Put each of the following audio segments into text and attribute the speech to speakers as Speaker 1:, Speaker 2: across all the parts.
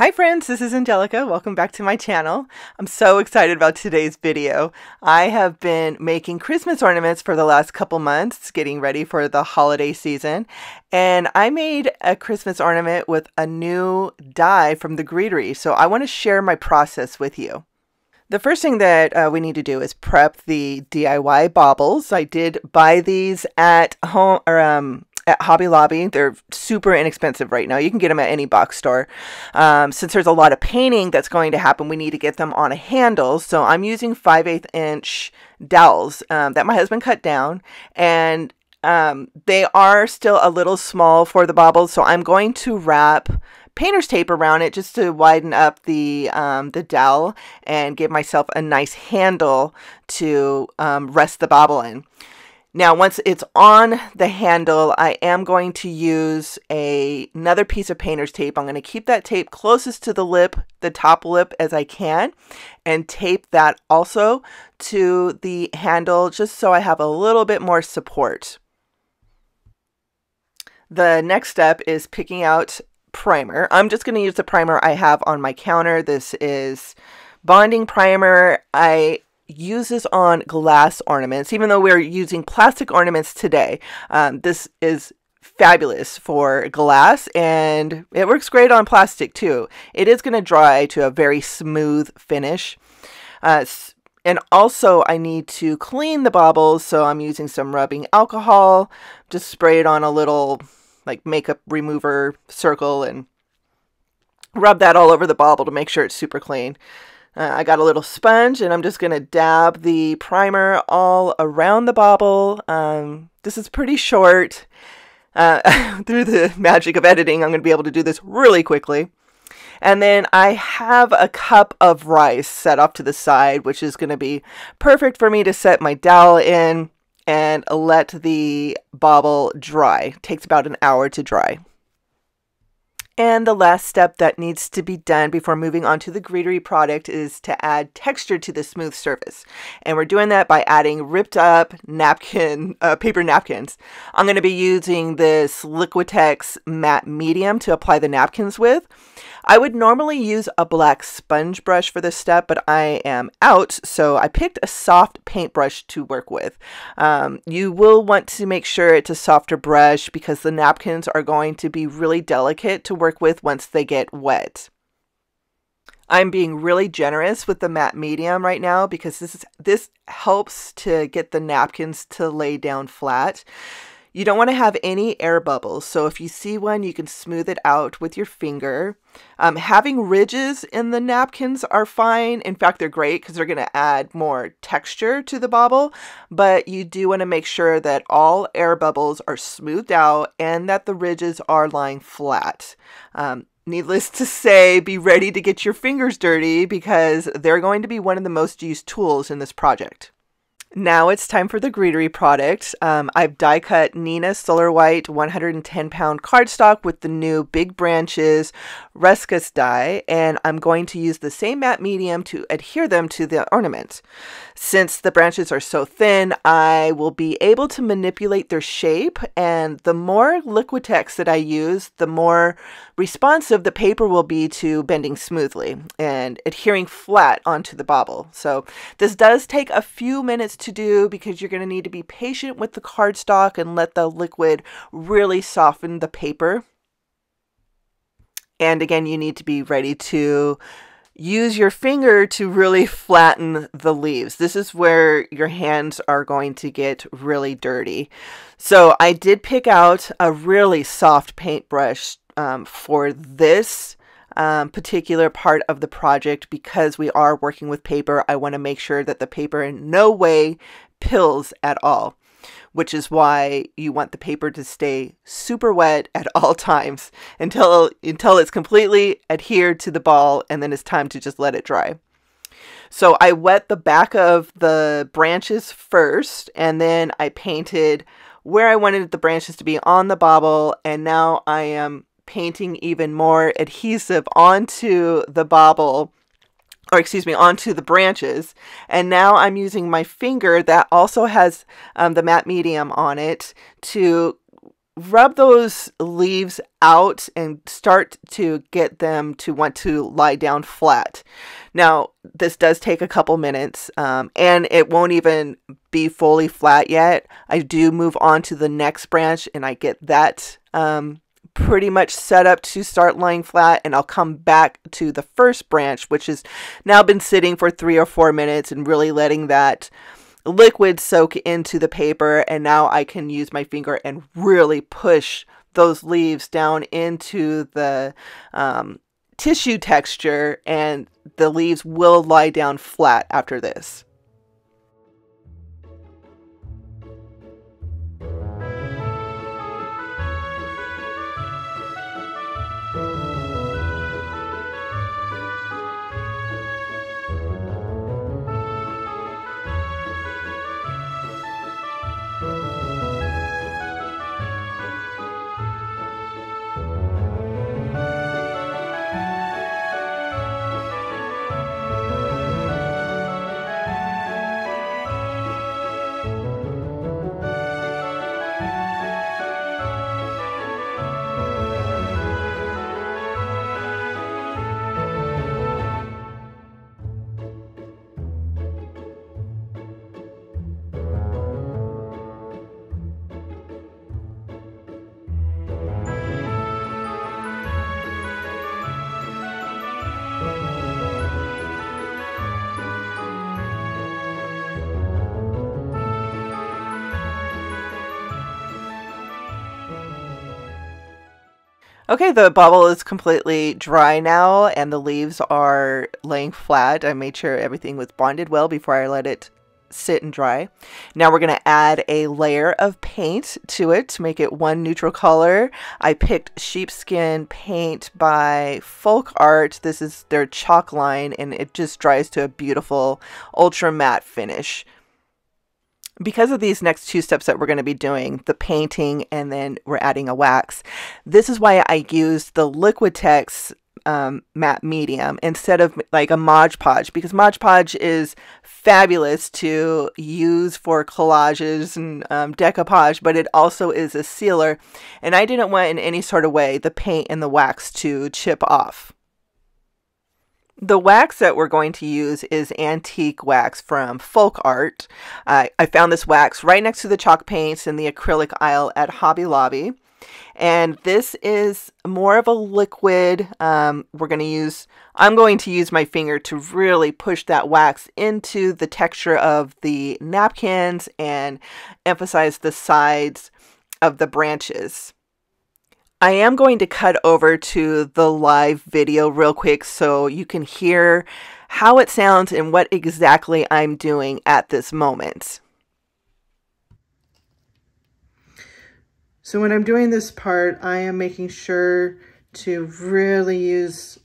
Speaker 1: Hi friends, this is Angelica. Welcome back to my channel. I'm so excited about today's video. I have been making Christmas ornaments for the last couple months, getting ready for the holiday season, and I made a Christmas ornament with a new die from the Greetery, so I want to share my process with you. The first thing that uh, we need to do is prep the DIY baubles. I did buy these at home or um, at Hobby Lobby. They're super inexpensive right now. You can get them at any box store. Um, since there's a lot of painting that's going to happen, we need to get them on a handle. So I'm using 5 8 inch dowels um, that my husband cut down. And um, they are still a little small for the baubles. So I'm going to wrap painter's tape around it just to widen up the um, the dowel and give myself a nice handle to um, rest the bauble in. Now, once it's on the handle, I am going to use a, another piece of painter's tape. I'm going to keep that tape closest to the lip, the top lip as I can, and tape that also to the handle just so I have a little bit more support. The next step is picking out primer. I'm just going to use the primer I have on my counter. This is bonding primer. I use this on glass ornaments, even though we're using plastic ornaments today. Um, this is fabulous for glass and it works great on plastic too. It is going to dry to a very smooth finish. Uh, and also I need to clean the baubles, so I'm using some rubbing alcohol. Just spray it on a little like makeup remover circle and rub that all over the bauble to make sure it's super clean. Uh, I got a little sponge and I'm just going to dab the primer all around the bauble. Um, this is pretty short. Uh, through the magic of editing, I'm going to be able to do this really quickly. And then I have a cup of rice set off to the side, which is going to be perfect for me to set my dowel in and let the bauble dry. It takes about an hour to dry. And the last step that needs to be done before moving on to the Greetery product is to add texture to the smooth surface. And we're doing that by adding ripped up napkin, uh, paper napkins. I'm going to be using this Liquitex matte medium to apply the napkins with. I would normally use a black sponge brush for this step, but I am out, so I picked a soft paintbrush to work with. Um, you will want to make sure it's a softer brush because the napkins are going to be really delicate to work with once they get wet. I'm being really generous with the matte medium right now because this is this helps to get the napkins to lay down flat. You don't want to have any air bubbles, so if you see one, you can smooth it out with your finger. Um, having ridges in the napkins are fine. In fact, they're great because they're going to add more texture to the bauble, but you do want to make sure that all air bubbles are smoothed out and that the ridges are lying flat. Um, Needless to say, be ready to get your fingers dirty because they're going to be one of the most used tools in this project. Now it's time for the Greetery product. Um, I've die cut Neenah Solar White 110 pound cardstock with the new Big Branches Ruscus die, and I'm going to use the same matte medium to adhere them to the ornament. Since the branches are so thin, I will be able to manipulate their shape, and the more Liquitex that I use, the more responsive the paper will be to bending smoothly and adhering flat onto the bauble. So this does take a few minutes to do because you're going to need to be patient with the cardstock and let the liquid really soften the paper. And again, you need to be ready to use your finger to really flatten the leaves. This is where your hands are going to get really dirty. So I did pick out a really soft paintbrush um, for this um, particular part of the project because we are working with paper. I want to make sure that the paper in no way pills at all, which is why you want the paper to stay super wet at all times until until it's completely adhered to the ball and then it's time to just let it dry. So I wet the back of the branches first and then I painted where I wanted the branches to be on the bauble and now I am painting even more adhesive onto the bauble or excuse me, onto the branches. And now I'm using my finger that also has um, the matte medium on it to rub those leaves out and start to get them to want to lie down flat. Now, this does take a couple minutes um, and it won't even be fully flat yet. I do move on to the next branch and I get that um, pretty much set up to start lying flat and I'll come back to the first branch, which has now been sitting for three or four minutes and really letting that liquid soak into the paper. And now I can use my finger and really push those leaves down into the um, tissue texture and the leaves will lie down flat after this. Okay, the bobble is completely dry now and the leaves are laying flat. I made sure everything was bonded well before I let it sit and dry. Now we're going to add a layer of paint to it to make it one neutral color. I picked sheepskin paint by Folk Art. This is their chalk line and it just dries to a beautiful ultra matte finish because of these next two steps that we're going to be doing, the painting and then we're adding a wax, this is why I used the Liquitex um, matte medium instead of like a Mod Podge because Mod Podge is fabulous to use for collages and um, decoupage, but it also is a sealer. And I didn't want in any sort of way the paint and the wax to chip off. The wax that we're going to use is antique wax from Folk Art. Uh, I found this wax right next to the chalk paints in the acrylic aisle at Hobby Lobby. And this is more of a liquid. Um, we're going to use, I'm going to use my finger to really push that wax into the texture of the napkins and emphasize the sides of the branches. I am going to cut over to the live video real quick so you can hear how it sounds and what exactly I'm doing at this moment. So when I'm doing this part, I am making sure to really use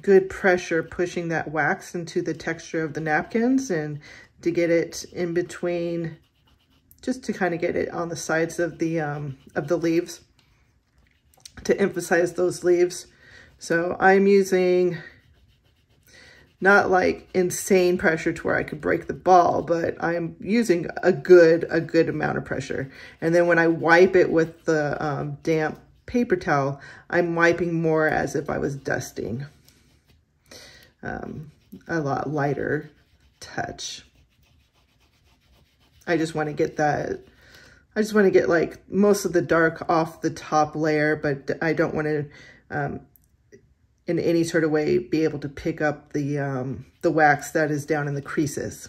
Speaker 1: good pressure pushing that wax into the texture of the napkins and to get it in between, just to kind of get it on the sides of the, um, of the leaves to emphasize those leaves. So I'm using not like insane pressure to where I could break the ball, but I'm using a good, a good amount of pressure. And then when I wipe it with the um, damp paper towel, I'm wiping more as if I was dusting. Um, a lot lighter touch. I just want to get that I just want to get like most of the dark off the top layer, but I don't want to, um, in any sort of way, be able to pick up the, um, the wax that is down in the creases.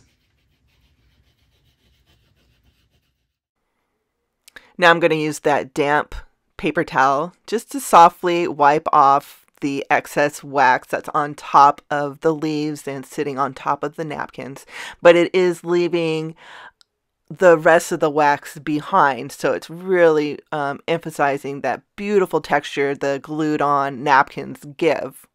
Speaker 1: Now I'm going to use that damp paper towel just to softly wipe off the excess wax that's on top of the leaves and sitting on top of the napkins. But it is leaving the rest of the wax behind. So it's really um, emphasizing that beautiful texture the glued on napkins give.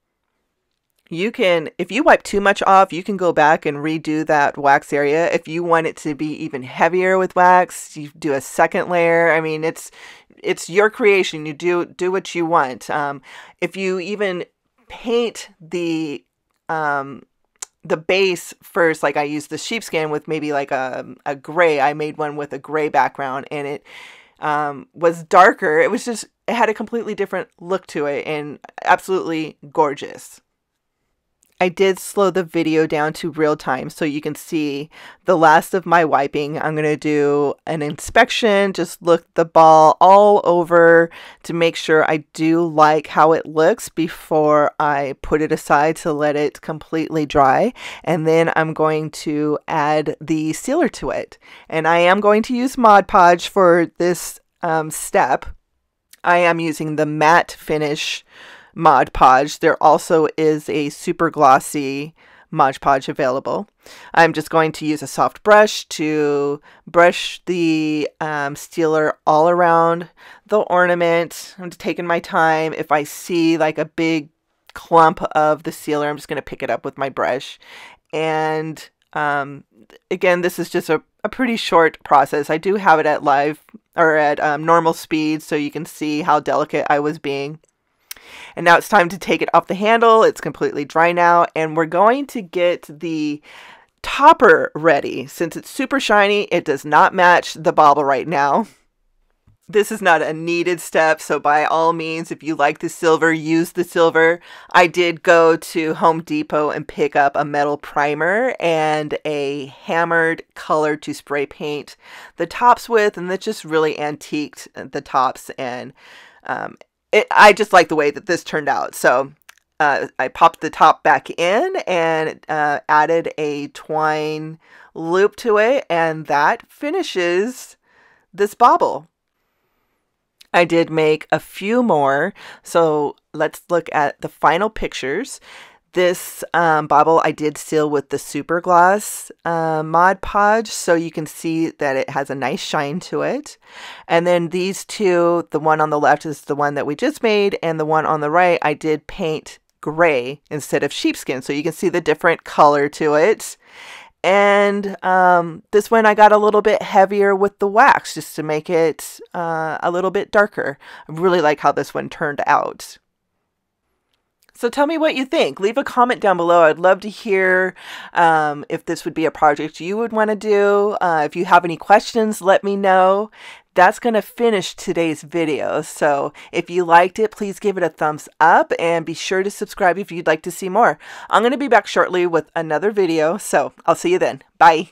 Speaker 1: You can, if you wipe too much off, you can go back and redo that wax area. If you want it to be even heavier with wax, you do a second layer. I mean, it's it's your creation. You do do what you want. Um, if you even paint the um, the base first, like I used the sheepskin with maybe like a, a gray. I made one with a gray background and it um, was darker. It was just, it had a completely different look to it and absolutely gorgeous. I did slow the video down to real time so you can see the last of my wiping. I'm going to do an inspection, just look the ball all over to make sure I do like how it looks before I put it aside to let it completely dry. And then I'm going to add the sealer to it. And I am going to use Mod Podge for this um, step. I am using the matte finish Mod Podge. There also is a super glossy Mod Podge available. I'm just going to use a soft brush to brush the um, sealer all around the ornament. I'm taking my time. If I see like a big clump of the sealer, I'm just going to pick it up with my brush. And um, again, this is just a, a pretty short process. I do have it at live or at um, normal speed so you can see how delicate I was being. And now it's time to take it off the handle. It's completely dry now. And we're going to get the topper ready. Since it's super shiny, it does not match the bobble right now. This is not a needed step, so by all means, if you like the silver, use the silver. I did go to Home Depot and pick up a metal primer and a hammered color to spray paint the tops with, and that just really antiqued the tops and um, it, I just like the way that this turned out. So uh, I popped the top back in and uh, added a twine loop to it, and that finishes this bauble. I did make a few more, so let's look at the final pictures. This um, bauble I did seal with the Super Gloss uh, Mod Podge, so you can see that it has a nice shine to it. And then these two, the one on the left is the one that we just made, and the one on the right I did paint gray instead of sheepskin, so you can see the different color to it. And um, this one I got a little bit heavier with the wax just to make it uh, a little bit darker. I really like how this one turned out. So tell me what you think. Leave a comment down below. I'd love to hear um, if this would be a project you would want to do. Uh, if you have any questions, let me know. That's going to finish today's video. So if you liked it, please give it a thumbs up and be sure to subscribe if you'd like to see more. I'm going to be back shortly with another video. So I'll see you then. Bye.